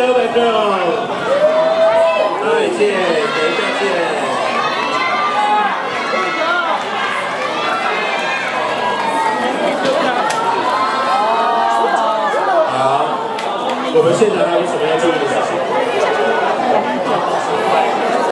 各位各众，再见，等一下见。好，我们现场还有什么要注意的吗？